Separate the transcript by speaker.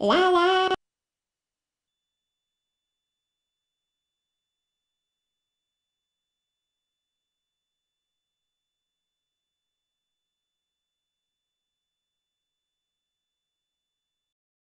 Speaker 1: Wow, wow.